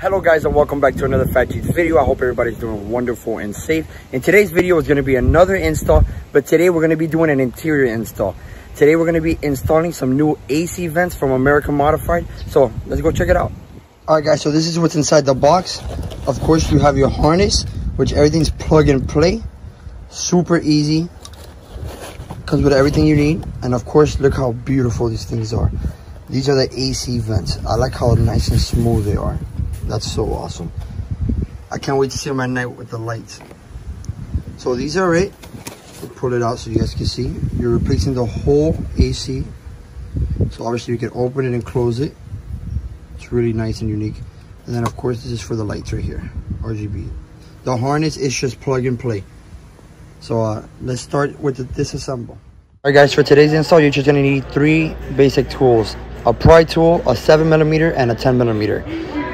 Hello guys and welcome back to another Fat Jeets video. I hope everybody's doing wonderful and safe. In today's video is going to be another install, but today we're going to be doing an interior install. Today we're going to be installing some new AC vents from American Modified. So let's go check it out. Alright guys, so this is what's inside the box. Of course you have your harness, which everything's plug and play. Super easy. Comes with everything you need. And of course, look how beautiful these things are. These are the AC vents. I like how nice and smooth they are. That's so awesome. I can't wait to see them at night with the lights. So these are it. will pull it out so you guys can see. You're replacing the whole AC. So obviously you can open it and close it. It's really nice and unique. And then of course this is for the lights right here. RGB. The harness is just plug and play. So uh, let's start with the disassemble. Alright guys, for today's install, you're just gonna need three basic tools. A pry tool, a seven millimeter, and a 10 millimeter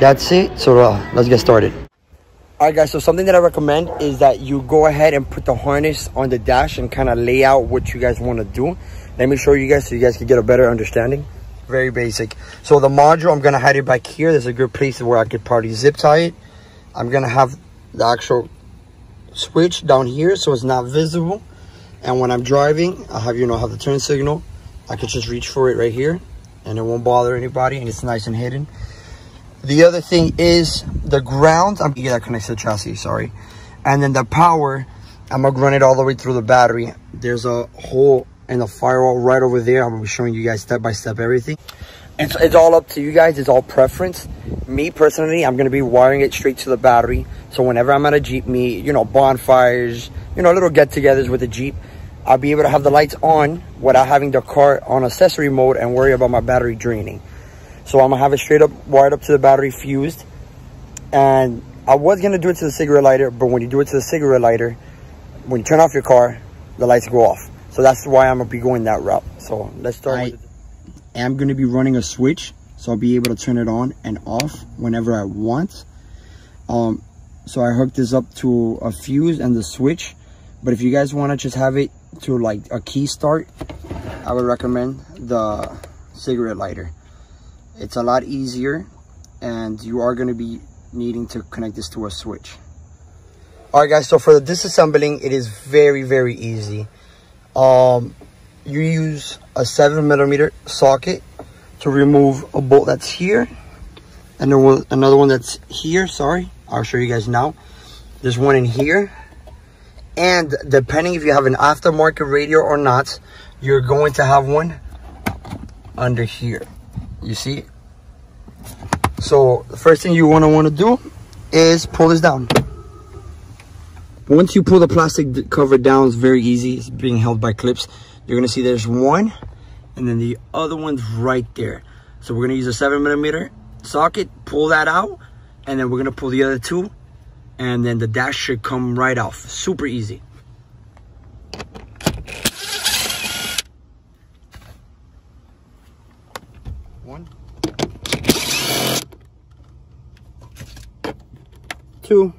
that's it. So uh, let's get started. All right guys so something that i recommend is that you go ahead and put the harness on the dash and kind of lay out what you guys want to do. Let me show you guys so you guys can get a better understanding. Very basic. So the module i'm gonna hide it back here. There's a good place where i could probably zip tie it. I'm gonna have the actual switch down here so it's not visible. And when i'm driving i have you know have the turn signal. I could just reach for it right here and it won't bother anybody and it's nice and hidden the other thing is the ground. I'm yeah, that connects to the chassis, sorry. And then the power, I'm gonna run it all the way through the battery. There's a hole in the firewall right over there. I'm gonna be showing you guys step by step everything. It's, it's all up to you guys. It's all preference. Me personally, I'm gonna be wiring it straight to the battery. So whenever I'm at a Jeep meet, you know, bonfires, you know, little get-togethers with the Jeep, I'll be able to have the lights on without having the car on accessory mode and worry about my battery draining. So I'm gonna have it straight up wired up to the battery fused. And I was gonna do it to the cigarette lighter, but when you do it to the cigarette lighter, when you turn off your car, the lights go off. So that's why I'm gonna be going that route. So let's start I am gonna be running a switch. So I'll be able to turn it on and off whenever I want. Um, so I hooked this up to a fuse and the switch. But if you guys wanna just have it to like a key start, I would recommend the cigarette lighter it's a lot easier and you are going to be needing to connect this to a switch. All right guys so for the disassembling it is very very easy. Um you use a seven millimeter socket to remove a bolt that's here and there was another one that's here sorry. I'll show you guys now. There's one in here and depending if you have an aftermarket radio or not you're going to have one under here you see? So the first thing you want to want to do is pull this down. Once you pull the plastic cover down it's very easy. It's being held by clips. You're gonna see there's one and then the other one's right there. So we're gonna use a seven millimeter socket pull that out and then we're gonna pull the other two and then the dash should come right off. Super easy two.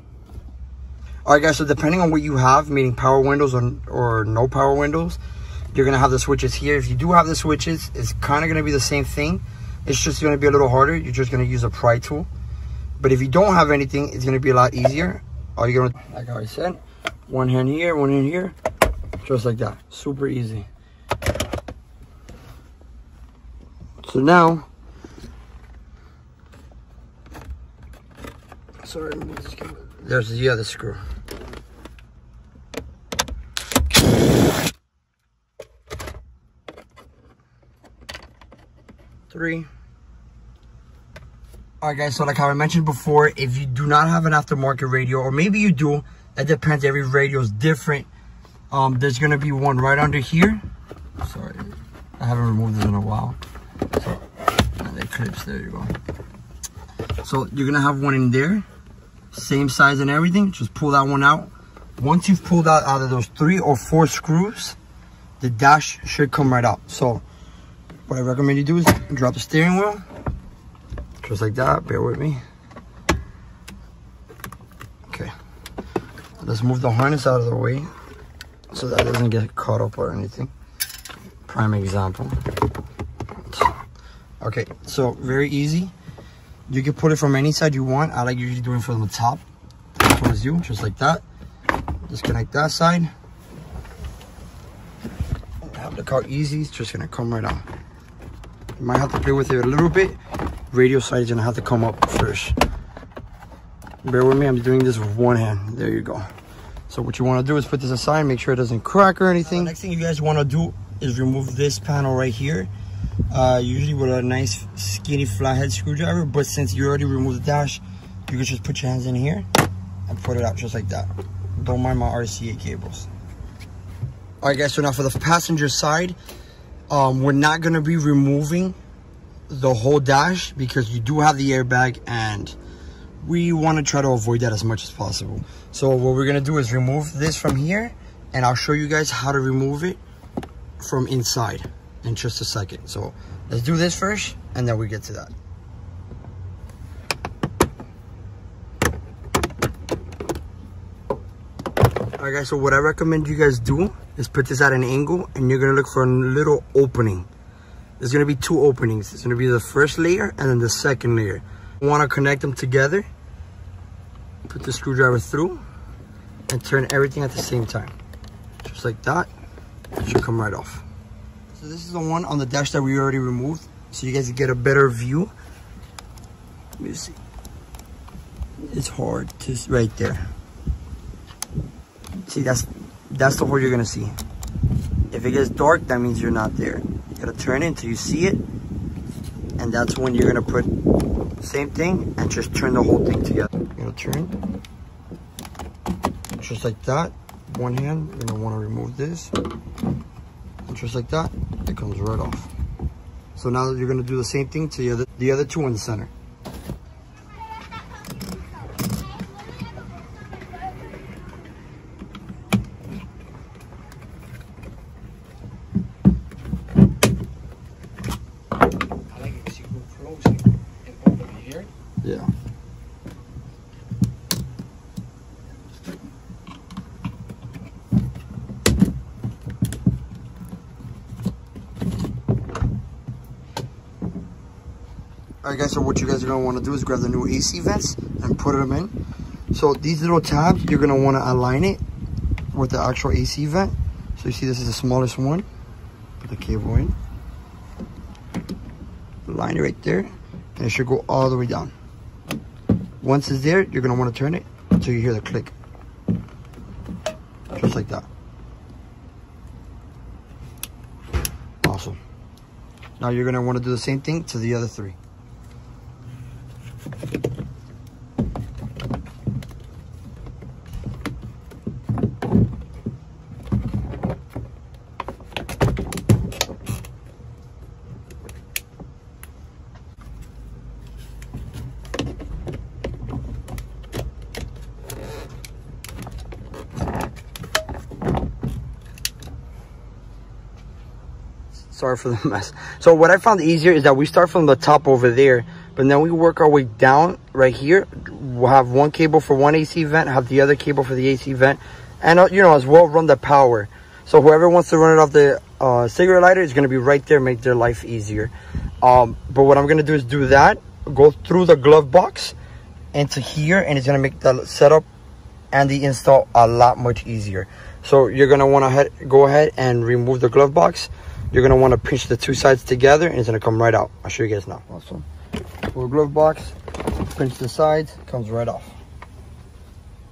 All right, guys, so depending on what you have, meaning power windows or, or no power windows, you're going to have the switches here. If you do have the switches, it's kind of going to be the same thing. It's just going to be a little harder. You're just going to use a pry tool. But if you don't have anything, it's going to be a lot easier. All you're going to, like I already said, one hand here, one hand here, just like that. Super easy. So now, Sorry, there's the other screw. Three. All right, guys, so like how I mentioned before, if you do not have an aftermarket radio, or maybe you do, that depends, every radio is different. Um, there's gonna be one right under here. Sorry, I haven't removed it in a while. So, and it clips, there you go. So you're gonna have one in there same size and everything. Just pull that one out. Once you've pulled out out of those three or four screws the dash should come right out. So what i recommend you do is drop the steering wheel just like that. Bear with me. Okay. Let's move the harness out of the way so that doesn't get caught up or anything. Prime example okay so very easy You can put it from any side you want. I like usually doing from the top towards you, just like that. Disconnect that side. Have the car easy, it's just gonna come right on. You might have to play with it a little bit. Radio side is gonna have to come up first. Bear with me, I'm doing this with one hand. There you go. So what you wanna do is put this aside, make sure it doesn't crack or anything. Uh, next thing you guys wanna do is remove this panel right here. Uh, usually with a nice skinny flathead screwdriver, but since you already removed the dash, you can just put your hands in here and put it out just like that. Don't mind my RCA cables. All right guys, so now for the passenger side, um, we're not gonna be removing the whole dash because you do have the airbag and we want to try to avoid that as much as possible. So what we're gonna do is remove this from here and I'll show you guys how to remove it from inside in just a second. So let's do this first and then we get to that. Alright guys, so what I recommend you guys do is put this at an angle and you're gonna look for a little opening. There's gonna be two openings. It's gonna be the first layer and then the second layer. You wanna connect them together, put the screwdriver through and turn everything at the same time. Just like that, it should come right off. So this is the one on the dash that we already removed. So you guys get a better view. Let me see. It's hard to, right there. See, that's, that's the hole you're gonna see. If it gets dark, that means you're not there. You gotta turn it until you see it. And that's when you're gonna put same thing and just turn the whole thing together. You're gonna turn, just like that. One hand, you're gonna wanna remove this. Just like that, it comes right off. So now you're gonna do the same thing to the other, the other two in the center. Yeah. Alright guys, so what you guys are going to want to do is grab the new AC vents and put them in. So these little tabs, you're going to want to align it with the actual AC vent. So you see this is the smallest one. Put the cable in. Line it right there. And it should go all the way down. Once it's there, you're going to want to turn it until you hear the click. Just like that. Awesome. Now you're going to want to do the same thing to the other three. Sorry for the mess. So what I found easier is that we start from the top over there, but then we work our way down right here. We'll have one cable for one AC vent, have the other cable for the AC vent, and uh, you know, as well run the power. So whoever wants to run it off the uh, cigarette lighter is going to be right there, make their life easier. Um, but what I'm going to do is do that, go through the glove box into here, and it's going to make the setup and the install a lot much easier. So you're going to want to go ahead and remove the glove box you're going to want to pinch the two sides together and it's going to come right out. I'll show you guys now. Awesome. Pull the glove box, pinch the sides, comes right off.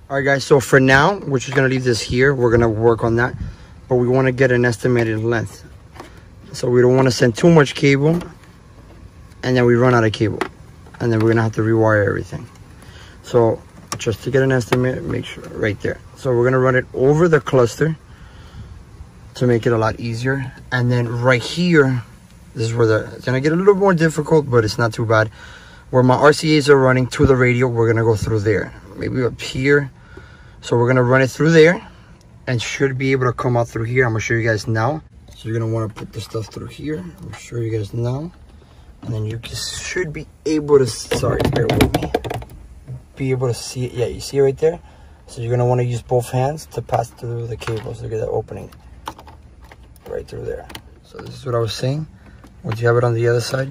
All right, guys, so for now, we're just going to leave this here. We're going to work on that, but we want to get an estimated length. So we don't want to send too much cable and then we run out of cable and then we're going to have to rewire everything. So just to get an estimate, make sure right there. So we're going to run it over the cluster to make it a lot easier. And then right here, this is where the, it's gonna get a little more difficult, but it's not too bad. Where my RCAs are running to the radio, we're gonna go through there. Maybe up here. So we're gonna run it through there and should be able to come out through here. I'm gonna show you guys now. So you're gonna wanna put the stuff through here. I'll show you guys now. And then you should be able to, sorry, bear with me. Be able to see it. Yeah, you see it right there? So you're gonna wanna use both hands to pass through the cables. Look at that opening right through there. So this is what I was saying. Once you have it on the other side,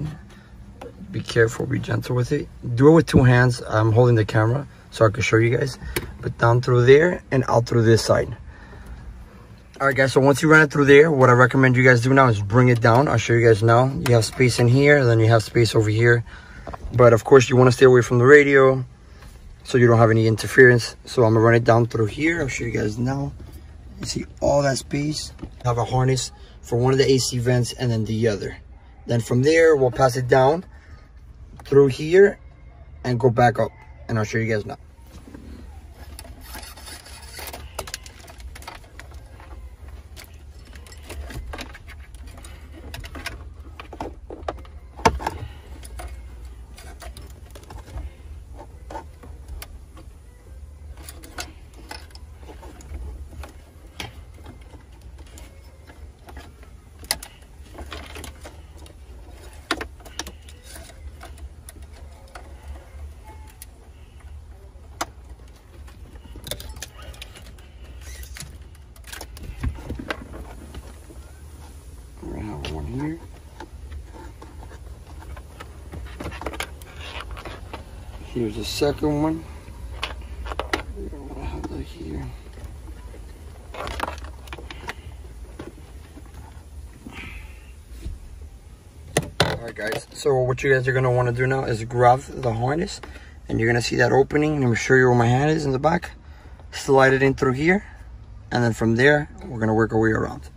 Be careful, be gentle with it. Do it with two hands. I'm holding the camera so I can show you guys. But down through there and out through this side. All right, guys, so once you run it through there, what I recommend you guys do now is bring it down. I'll show you guys now. You have space in here, then you have space over here. But of course, you want to stay away from the radio so you don't have any interference. So I'm gonna run it down through here. I'll show you guys now. You see all that space. Have a harness for one of the AC vents and then the other. Then from there, we'll pass it down through here and go back up. And I'll show you guys now. here. Here's the second one. Alright guys, so what you guys are going to want to do now is grab the harness and you're going to see that opening. Let me show you where my hand is in the back. Slide it in through here and then from there, we're going to work our way around.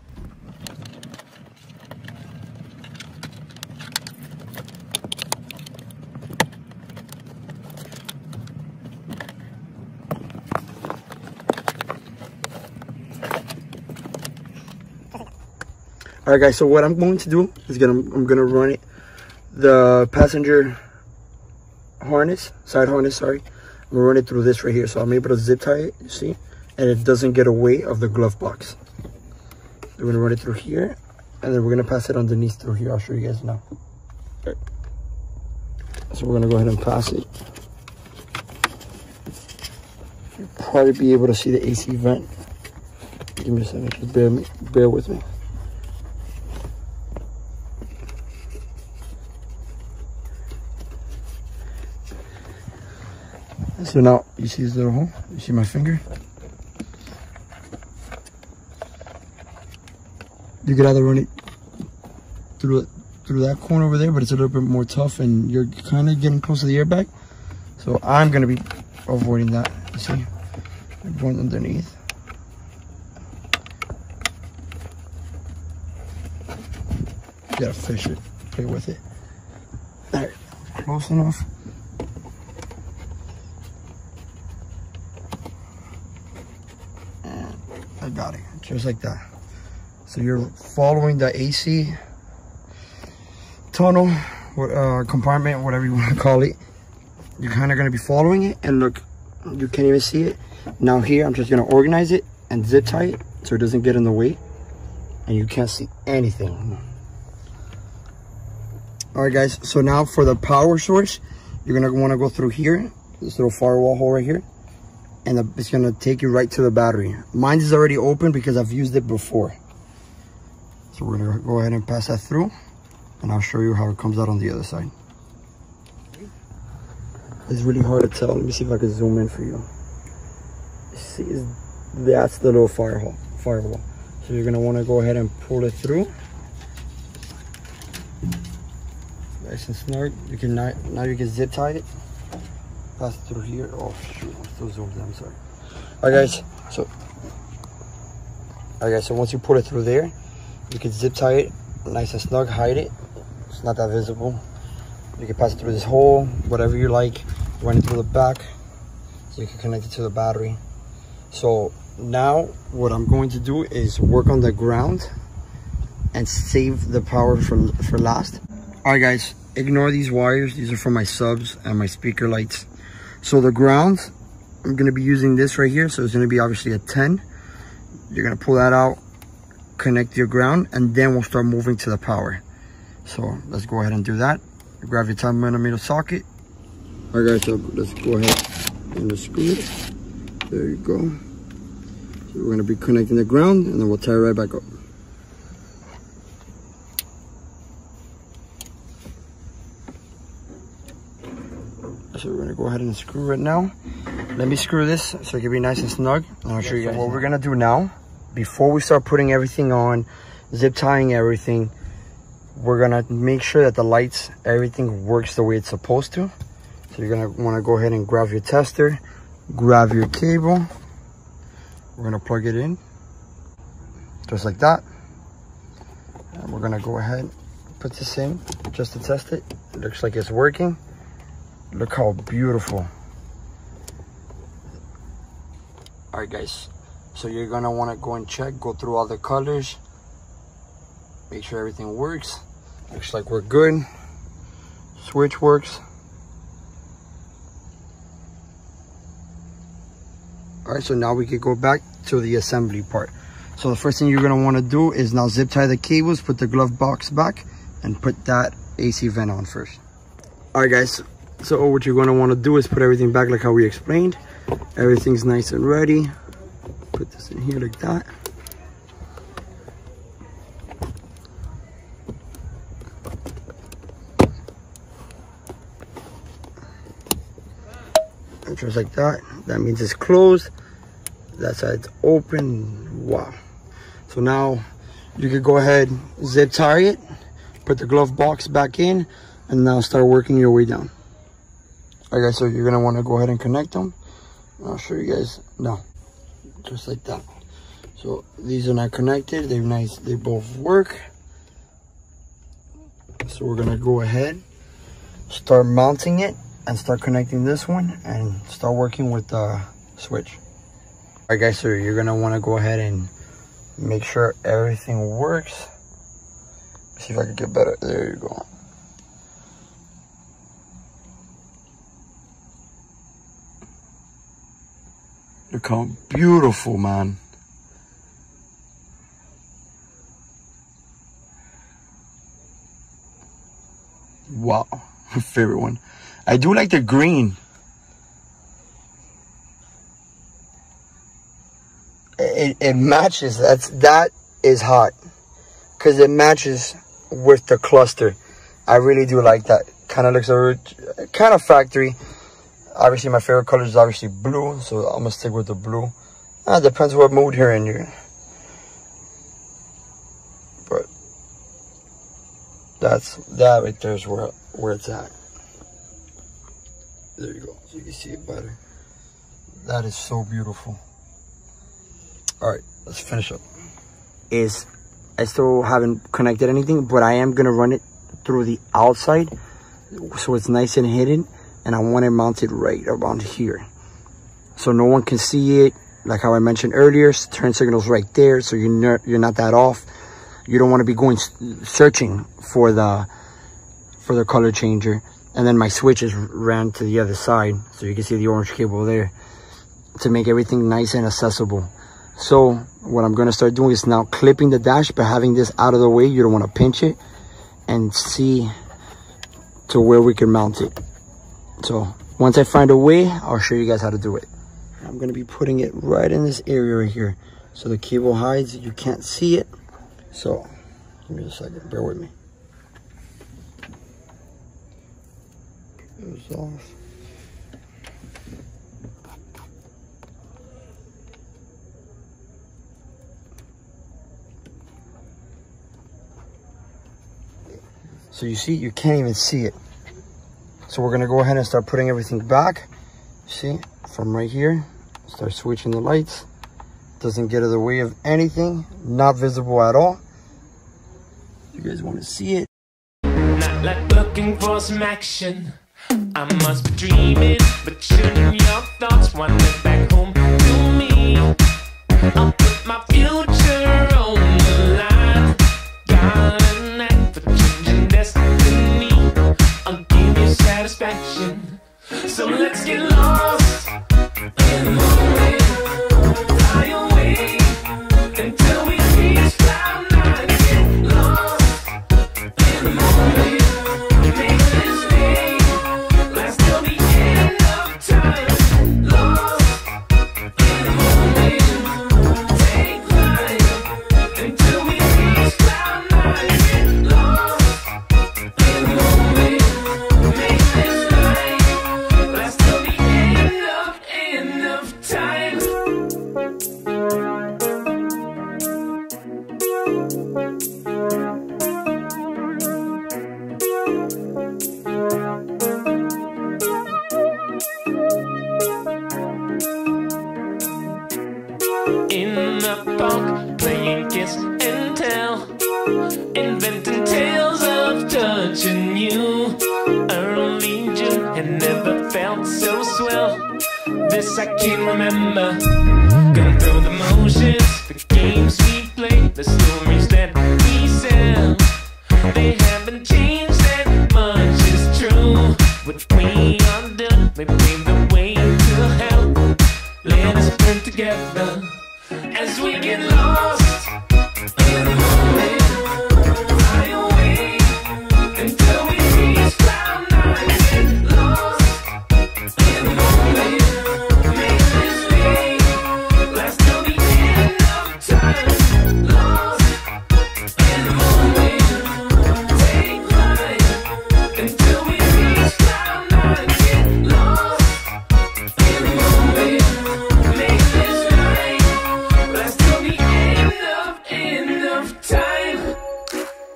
All right guys so what i'm going to do is gonna i'm gonna run it. The passenger harness side harness sorry i'm gonna run it through this right here. So i'm able to zip tie it you see? And it doesn't get away of the glove box. We're gonna run it through here and then we're gonna pass it underneath through here. I'll show you guys now. So we're gonna go ahead and pass it. You'll probably be able to see the ac vent. Give me a second just bear me bear with me So now you see this little hole? You see my finger? You could either run it through through that corner over there, but it's a little bit more tough and you're kind of getting close to the airbag. So I'm going to be avoiding that. You see? I'm going underneath. You gotta fish it, play with it. There, close enough. got it just like that. So you're following the AC tunnel what uh, compartment whatever you want to call it. You're kind of going to be following it and look you can't even see it. Now here I'm just going to organize it and zip tie it so it doesn't get in the way and you can't see anything. All right guys so now for the power source you're going to want to go through here this little firewall hole right here and it's gonna take you right to the battery. Mine is already open because I've used it before. So we're gonna go ahead and pass that through and I'll show you how it comes out on the other side. It's really hard to tell. Let me see if I can zoom in for you. See, that's the little firewall. firewall. So you're gonna wanna go ahead and pull it through. Nice and snug. You can now, now you can zip tie it pass through here. Oh shoot, I'm still zoomed in, I'm sorry. Alright guys, um, so Alright guys, so once you put it through there, you can zip tie it nice and snug, hide it. It's not that visible. You can pass it through this hole, whatever you like, run it through the back, so you can connect it to the battery. So now what I'm going to do is work on the ground and save the power for, for last. All right guys, ignore these wires. These are for my subs and my speaker lights. So the ground, I'm gonna be using this right here. So it's gonna be obviously a 10. You're gonna pull that out, connect your ground, and then we'll start moving to the power. So let's go ahead and do that. Grab your 10 millimeter socket. All right guys, so let's go ahead and screw it. There you go. So we're gonna be connecting the ground and then we'll tie it right back up. Go ahead and screw it now. Let me screw this so it can be nice and snug. And I'll show you guys what we're gonna do now. Before we start putting everything on, zip tying everything, we're gonna make sure that the lights, everything works the way it's supposed to. So you're gonna wanna go ahead and grab your tester, grab your cable. We're gonna plug it in, just like that. And we're gonna go ahead, put this in just to test it. It looks like it's working. Look how beautiful. All right, guys. So you're gonna wanna go and check, go through all the colors, make sure everything works. Looks like we're good. Switch works. All right, so now we can go back to the assembly part. So the first thing you're gonna wanna do is now zip tie the cables, put the glove box back, and put that AC vent on first. All right, guys, so what you're gonna wanna do is put everything back like how we explained. Everything's nice and ready. Put this in here like that. And just like that, that means it's closed. That side's open, wow. So now you could go ahead, zip tie it, put the glove box back in, and now start working your way down. All right, guys, so you're gonna wanna go ahead and connect them. I'll show you guys now, just like that. So these are not connected, they're nice, they both work. So we're gonna go ahead, start mounting it, and start connecting this one, and start working with the switch. All right, guys, so you're gonna wanna go ahead and make sure everything works. See if I can get better, there you go. Look how beautiful, man. Wow, my favorite one. I do like the green. It, it matches, that's, that is hot. Cause it matches with the cluster. I really do like that. Kind of looks a kind of factory. Obviously, my favorite color is obviously blue, so I'm gonna stick with the blue. Ah, depends what mood you're in. Here. But that's that right there is where where it's at. There you go, so you can see it better. That is so beautiful. All right, let's finish up. Is I still haven't connected anything, but I am gonna run it through the outside, so it's nice and hidden and I want it mounted right around here. So no one can see it. Like how I mentioned earlier, turn signal's right there. So you're not, you're not that off. You don't want to be going searching for the, for the color changer. And then my switches ran to the other side. So you can see the orange cable there to make everything nice and accessible. So what I'm going to start doing is now clipping the dash, but having this out of the way. You don't want to pinch it and see to where we can mount it. So once I find a way, I'll show you guys how to do it. I'm gonna be putting it right in this area right here. So the cable hides, you can't see it. So give me a second, bear with me. Goes off. So you see, you can't even see it. So we're gonna go ahead and start putting everything back. See, from right here, start switching the lights. Doesn't get in the way of anything, not visible at all. You guys wanna see it? Not like looking for some action. I must be dreaming, but shouldn't your thoughts wander back home to me? I'll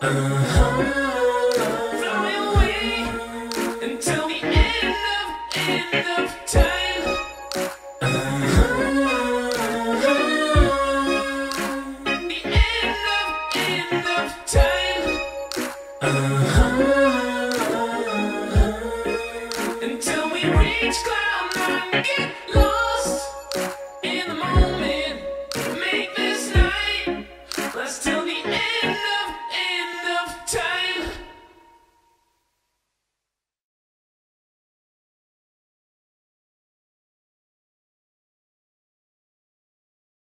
Uh-huh.